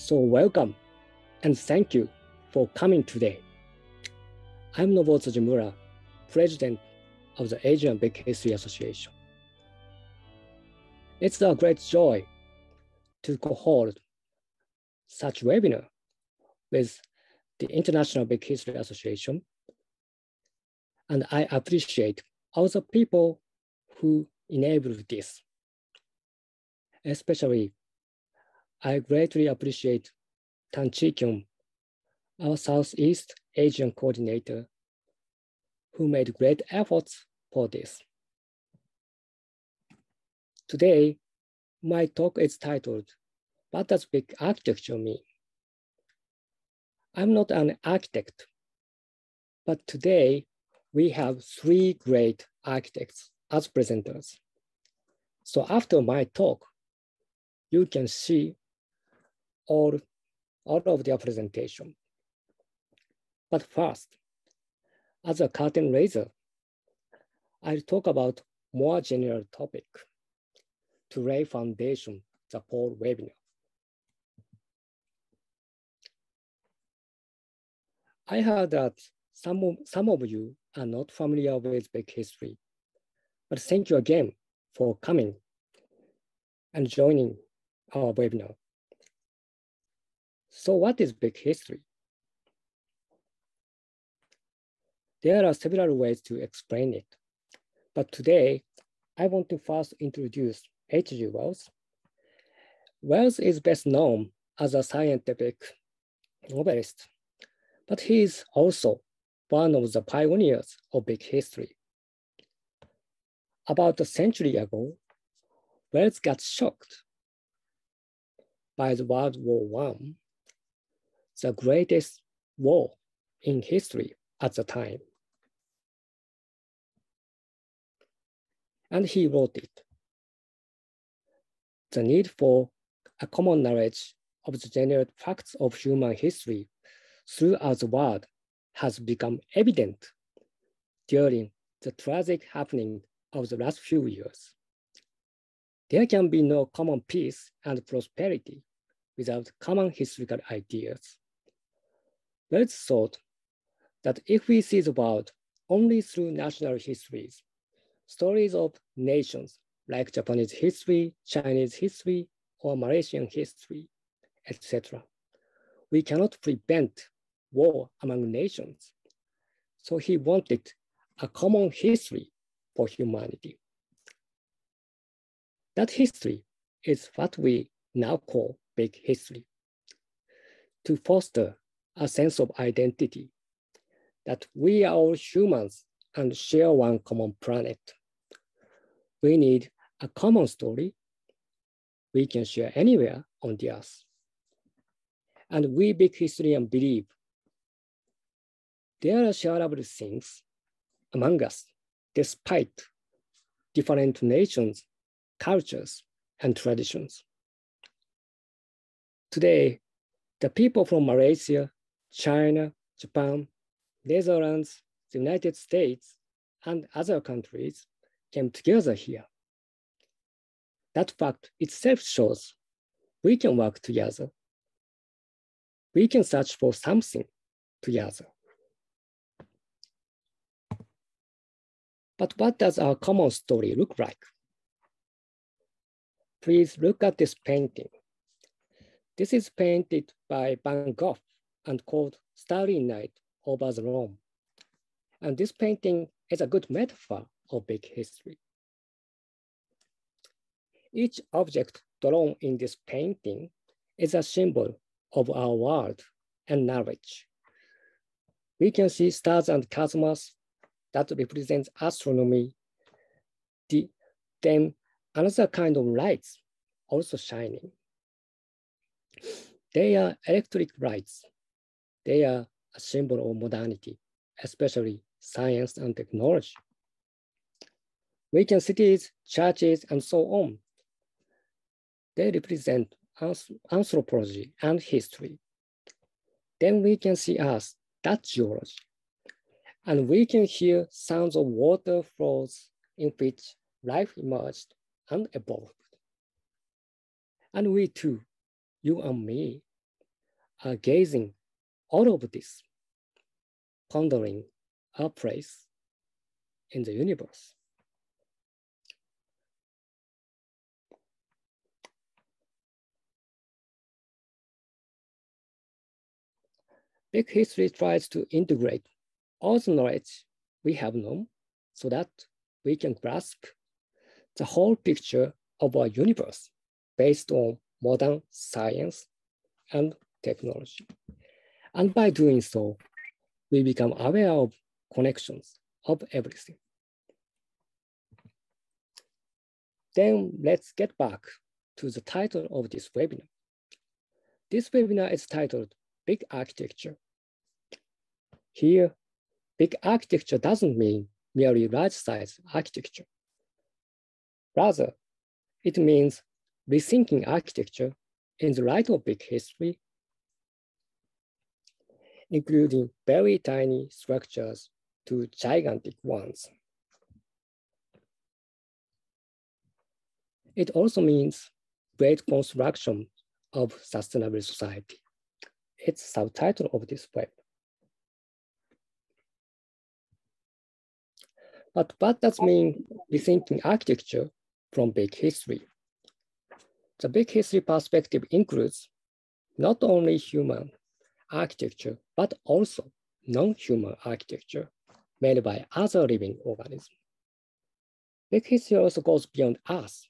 So welcome and thank you for coming today. I'm Nobuo Tsujimura, President of the Asian Big History Association. It's a great joy to co-hold such webinar with the International Big History Association. And I appreciate all the people who enabled this. Especially, I greatly appreciate Tan Chi Kyung, our Southeast Asian coordinator, who made great efforts for this. Today, my talk is titled, What Does Big Architecture Mean? I'm not an architect, but today we have three great architects as presenters. So after my talk, you can see all, all of their presentation. But first, as a curtain raiser, I'll talk about more general topic to lay foundation the whole webinar. I heard that some of, some of you are not familiar with Big history, but thank you again for coming and joining our webinar. So what is Big history? There are several ways to explain it, but today I want to first introduce H.G. Wells. Wells is best known as a scientific novelist but he is also one of the pioneers of big history. About a century ago, Wells got shocked by the World War I, the greatest war in history at the time. And he wrote it. The need for a common knowledge of the general facts of human history throughout the world has become evident during the tragic happening of the last few years. There can be no common peace and prosperity without common historical ideas. Wells thought that if we see the world only through national histories, stories of nations like Japanese history, Chinese history, or Malaysian history, etc., we cannot prevent war among nations. So he wanted a common history for humanity. That history is what we now call big history. To foster a sense of identity, that we are all humans and share one common planet. We need a common story we can share anywhere on the earth. And we big historians believe there are shareable things among us, despite different nations, cultures, and traditions. Today, the people from Malaysia, China, Japan, Netherlands, the United States, and other countries came together here. That fact itself shows we can work together. We can search for something together. But what does our common story look like? Please look at this painting. This is painted by Van Gogh and called Starry Night over the Rhone. And this painting is a good metaphor of big history. Each object drawn in this painting is a symbol of our world and knowledge. We can see stars and cosmos that represents astronomy, the, then another kind of lights also shining. They are electric lights. They are a symbol of modernity, especially science and technology. We can cities, churches, and so on. They represent anthropology and history. Then we can see us, that geology and we can hear sounds of water flows in which life emerged and evolved. And we too, you and me, are gazing all of this, pondering our place in the universe. Big history tries to integrate all the knowledge we have known so that we can grasp the whole picture of our universe based on modern science and technology. And by doing so, we become aware of connections of everything. Then let's get back to the title of this webinar. This webinar is titled Big Architecture. Here, big architecture doesn't mean merely large size architecture. Rather, it means rethinking architecture in the light of big history, including very tiny structures to gigantic ones. It also means great construction of sustainable society. It's subtitle of this web. But what does mean rethinking architecture from big history? The big history perspective includes not only human architecture, but also non-human architecture made by other living organisms. Big history also goes beyond us.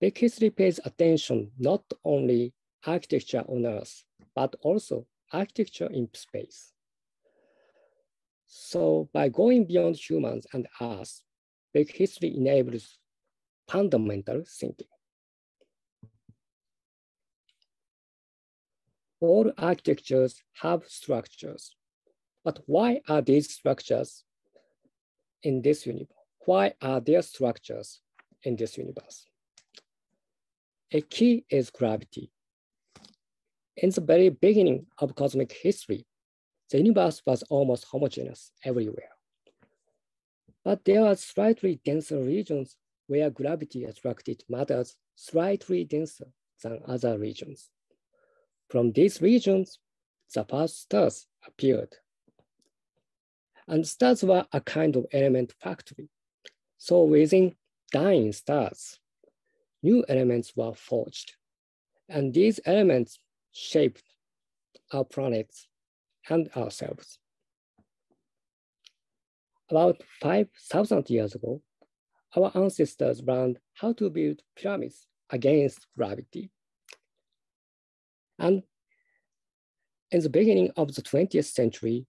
Big history pays attention not only architecture on Earth, but also architecture in space. So by going beyond humans and us, big history enables fundamental thinking. All architectures have structures, but why are these structures in this universe? Why are there structures in this universe? A key is gravity. In the very beginning of cosmic history, the universe was almost homogeneous everywhere. But there are slightly denser regions where gravity attracted matters slightly denser than other regions. From these regions, the first stars appeared. And stars were a kind of element factory. So within dying stars, new elements were forged. And these elements shaped our planets and ourselves. About 5,000 years ago, our ancestors learned how to build pyramids against gravity. And in the beginning of the 20th century,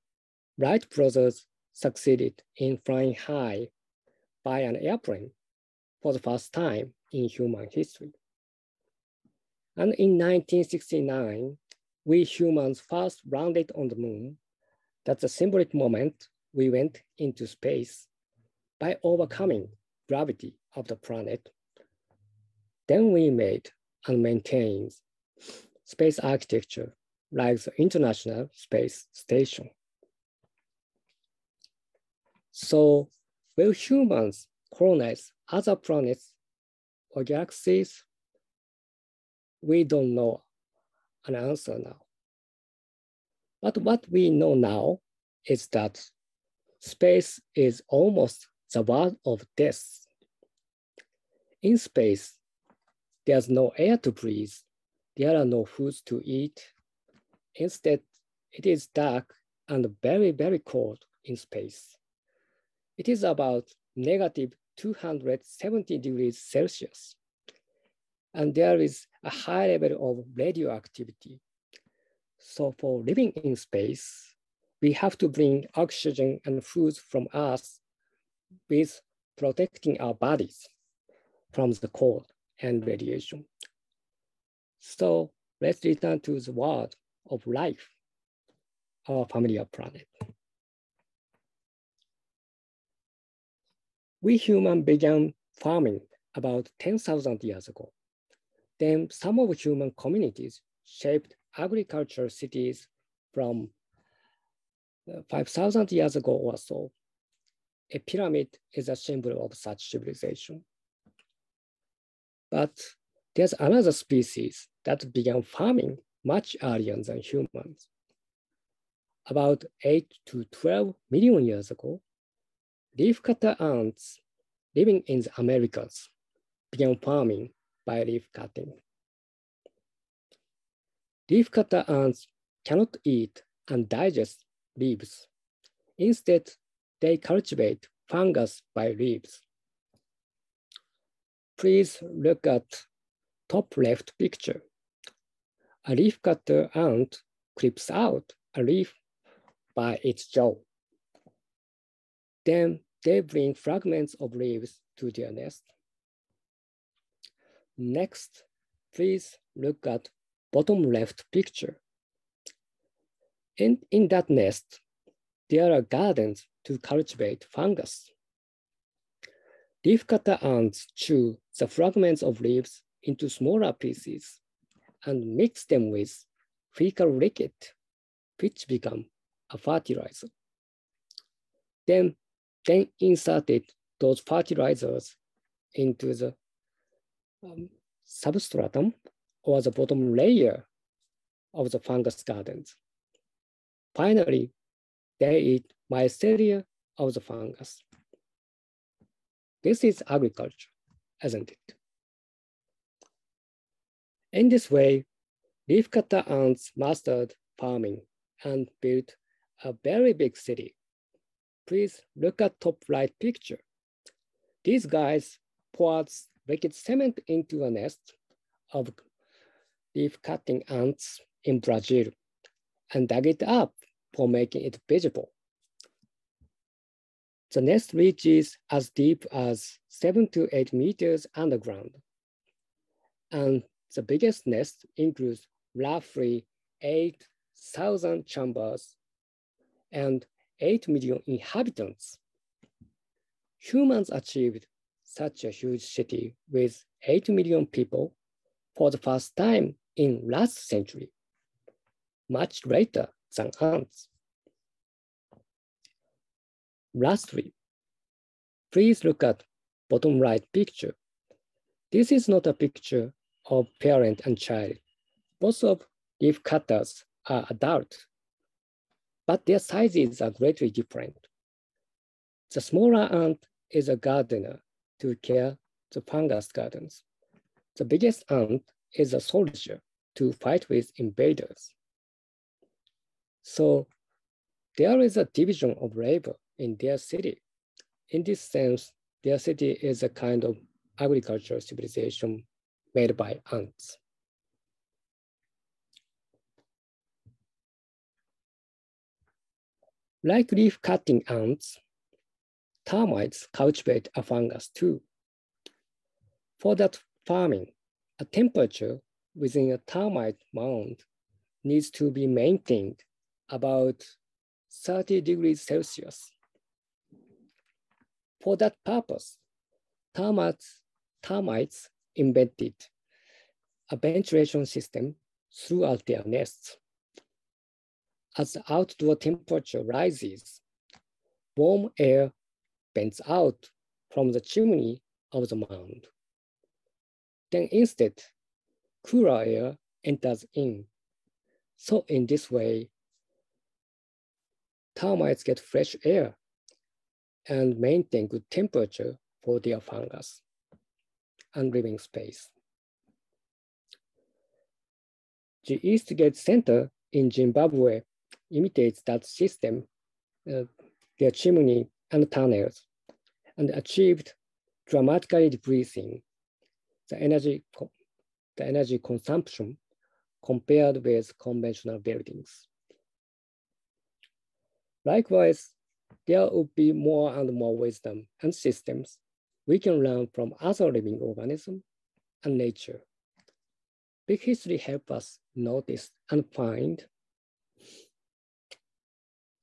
Wright brothers succeeded in flying high by an airplane for the first time in human history. And in 1969, we humans first landed on the moon. That's a symbolic moment we went into space by overcoming gravity of the planet. Then we made and maintained space architecture like the International Space Station. So will humans colonize other planets or galaxies? We don't know an answer now. But what we know now is that space is almost the world of death. In space, there's no air to breathe. There are no foods to eat. Instead, it is dark and very, very cold in space. It is about negative 270 degrees Celsius. And there is a high level of radioactivity. So for living in space, we have to bring oxygen and food from Earth with protecting our bodies from the cold and radiation. So let's return to the world of life, our familiar planet. We human began farming about 10,000 years ago. Then some of human communities shaped agricultural cities from uh, 5,000 years ago or so. A pyramid is a symbol of such civilization. But there's another species that began farming much earlier than humans. About 8 to 12 million years ago, leafcutter ants living in the Americas began farming by leaf cutting. Leafcutter ants cannot eat and digest leaves. Instead, they cultivate fungus by leaves. Please look at top left picture. A leaf cutter ant clips out a leaf by its jaw. Then they bring fragments of leaves to their nest. Next, please look at bottom left picture. In, in that nest, there are gardens to cultivate fungus. Leaf cutter ants chew the fragments of leaves into smaller pieces and mix them with fecal liquid, which become a fertilizer. Then, then inserted those fertilizers into the um, substratum or the bottom layer of the fungus gardens. Finally, they eat mycelia of the fungus. This is agriculture, isn't it? In this way, leafcutter ants mastered farming and built a very big city. Please look at top right picture. These guys poured liquid cement into a nest of leaf cutting ants in Brazil and dug it up for making it visible. The nest reaches as deep as seven to eight meters underground. And the biggest nest includes roughly 8,000 chambers and 8 million inhabitants. Humans achieved such a huge city with 8 million people for the first time in last century, much later than ants. Lastly, please look at bottom right picture. This is not a picture of parent and child. Both of leaf cutters are adult, but their sizes are greatly different. The smaller ant is a gardener to care the fungus gardens. The biggest ant is a soldier to fight with invaders. So there is a division of labor in their city. In this sense, their city is a kind of agricultural civilization made by ants. Like leaf cutting ants, termites cultivate a fungus too. For that farming, a temperature within a termite mound needs to be maintained about 30 degrees Celsius. For that purpose, termites, termites invented a ventilation system throughout their nests. As the outdoor temperature rises, warm air vents out from the chimney of the mound. Then instead, cooler air enters in. So in this way, termites get fresh air and maintain good temperature for their fungus and living space. The Eastgate Center in Zimbabwe imitates that system, uh, their chimney and tunnels, and achieved dramatically decreasing the energy, the energy consumption compared with conventional buildings. Likewise, there would be more and more wisdom and systems we can learn from other living organisms and nature. Big history helps us notice and find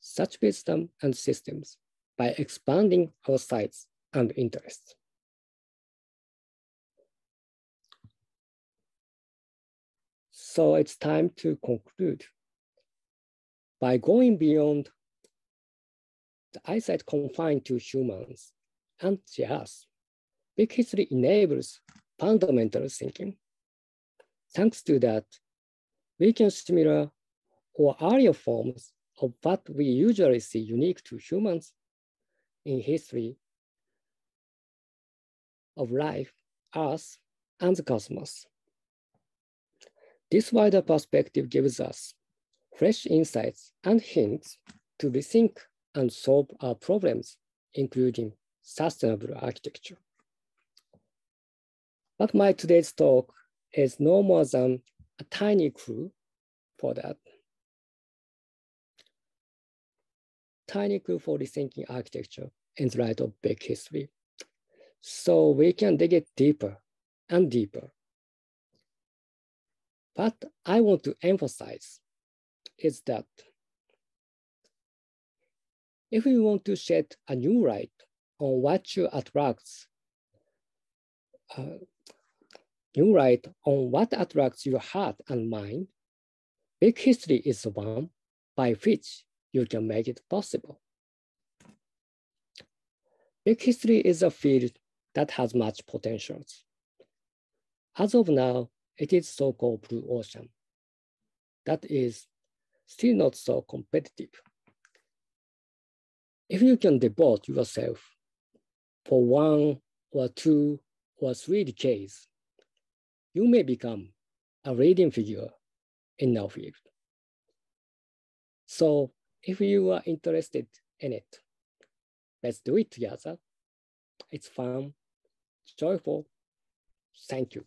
such wisdom and systems by expanding our sights and interests. So it's time to conclude. By going beyond the eyesight confined to humans and jazz, big history enables fundamental thinking. Thanks to that, we can similar or earlier forms of what we usually see unique to humans in history of life, Earth, and the cosmos. This wider perspective gives us fresh insights and hints to rethink and solve our problems, including sustainable architecture. But my today's talk is no more than a tiny clue for that. Tiny clue for rethinking architecture in the light of big history. So we can dig it deeper and deeper. What I want to emphasize is that if we want to shed a new light on what you attracts, uh, new write on what attracts your heart and mind, big history is one by which you can make it possible. Big history is a field that has much potential. As of now, it is so-called blue ocean. That is still not so competitive. If you can devote yourself for one or two or three decades, you may become a leading figure in our field. So if you are interested in it, let's do it together. It's fun, joyful. Thank you.